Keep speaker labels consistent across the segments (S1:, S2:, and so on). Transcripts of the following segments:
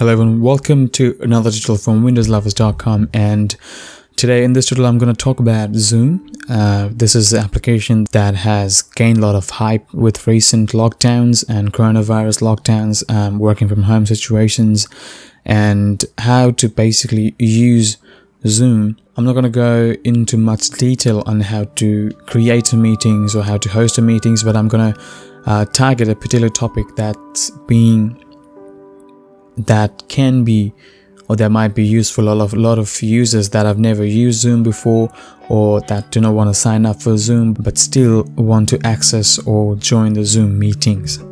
S1: Hello everyone, welcome to another tutorial from windowslovers.com and today in this tutorial I'm going to talk about Zoom. Uh, this is an application that has gained a lot of hype with recent lockdowns and coronavirus lockdowns, um, working from home situations and how to basically use Zoom. I'm not going to go into much detail on how to create meetings or how to host meetings but I'm going to uh, target a particular topic that's being that can be or that might be useful a lot of, a lot of users that have never used Zoom before or that do not want to sign up for Zoom but still want to access or join the Zoom meetings.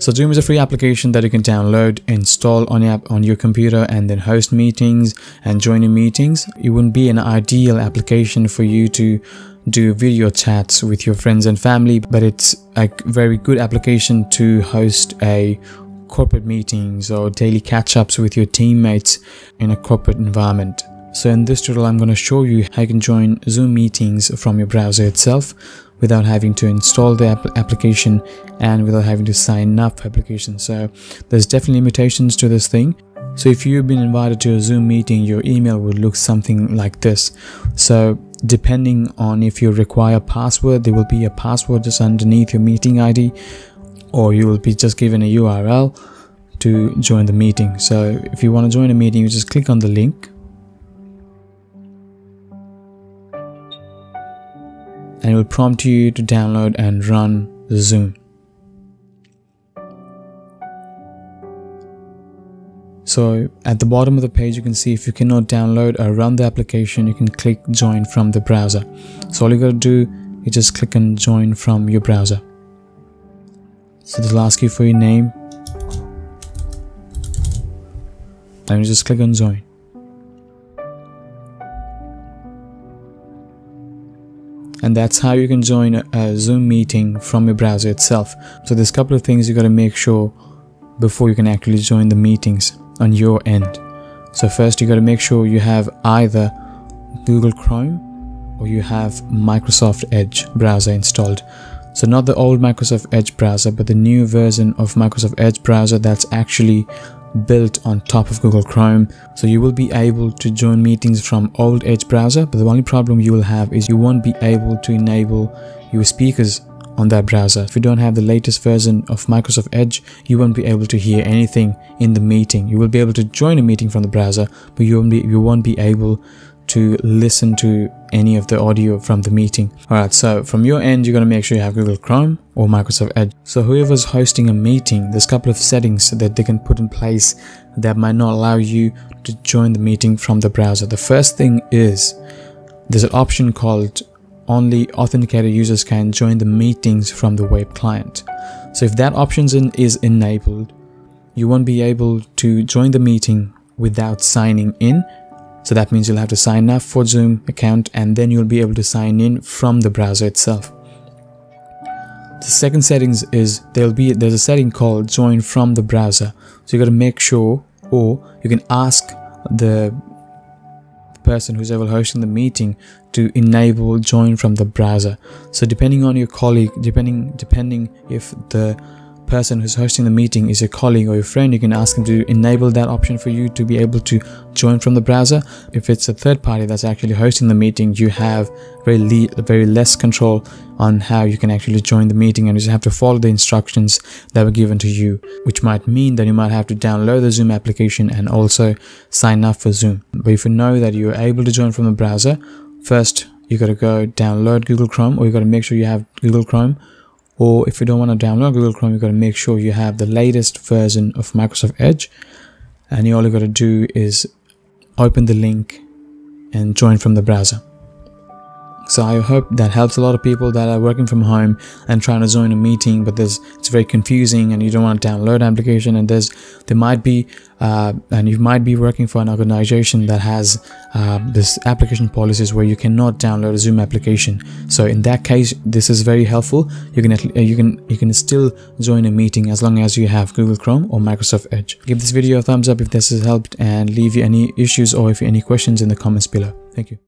S1: So Zoom is a free application that you can download, install on your, on your computer and then host meetings and join in meetings. It wouldn't be an ideal application for you to do video chats with your friends and family, but it's a very good application to host a corporate meetings or daily catch-ups with your teammates in a corporate environment. So in this tutorial I'm going to show you how you can join Zoom meetings from your browser itself without having to install the app application and without having to sign up for application. So there's definitely limitations to this thing. So if you've been invited to a Zoom meeting, your email would look something like this. So depending on if you require a password, there will be a password just underneath your meeting ID or you will be just given a URL to join the meeting. So if you want to join a meeting, you just click on the link and it will prompt you to download and run Zoom. So at the bottom of the page, you can see if you cannot download or run the application, you can click join from the browser. So all you gotta do is just click on join from your browser. So this will ask you for your name. And you just click on join. And that's how you can join a, a Zoom meeting from your browser itself. So there's a couple of things you got to make sure before you can actually join the meetings on your end. So first you got to make sure you have either Google Chrome or you have Microsoft Edge browser installed. So not the old Microsoft Edge browser, but the new version of Microsoft Edge browser that's actually built on top of Google Chrome. So you will be able to join meetings from old Edge browser, but the only problem you will have is you won't be able to enable your speakers on that browser. If you don't have the latest version of Microsoft Edge, you won't be able to hear anything in the meeting. You will be able to join a meeting from the browser, but you won't be, you won't be able to listen to any of the audio from the meeting. Alright, so from your end, you're going to make sure you have Google Chrome or Microsoft Edge. So whoever's hosting a meeting, there's a couple of settings that they can put in place that might not allow you to join the meeting from the browser. The first thing is there's an option called only authenticated users can join the meetings from the web client. So if that option is enabled, you won't be able to join the meeting without signing in so that means you'll have to sign up for Zoom account and then you'll be able to sign in from the browser itself. The second settings is there'll be there's a setting called join from the browser. So you got to make sure or you can ask the person who's ever hosting the meeting to enable join from the browser. So depending on your colleague, depending depending if the person who's hosting the meeting is your colleague or your friend, you can ask them to enable that option for you to be able to join from the browser. If it's a third party that's actually hosting the meeting, you have very, very less control on how you can actually join the meeting and you just have to follow the instructions that were given to you, which might mean that you might have to download the Zoom application and also sign up for Zoom. But if you know that you're able to join from the browser, first you got to go download Google Chrome or you got to make sure you have Google Chrome or if you don't want to download Google Chrome, you've got to make sure you have the latest version of Microsoft Edge. And you all you got to do is open the link and join from the browser. So I hope that helps a lot of people that are working from home and trying to join a meeting, but there's it's very confusing and you don't want to download application and there's there might be uh, and you might be working for an organization that has uh, this application policies where you cannot download a Zoom application. So in that case, this is very helpful. You can uh, you can you can still join a meeting as long as you have Google Chrome or Microsoft Edge. Give this video a thumbs up if this has helped and leave any issues or if any questions in the comments below. Thank you.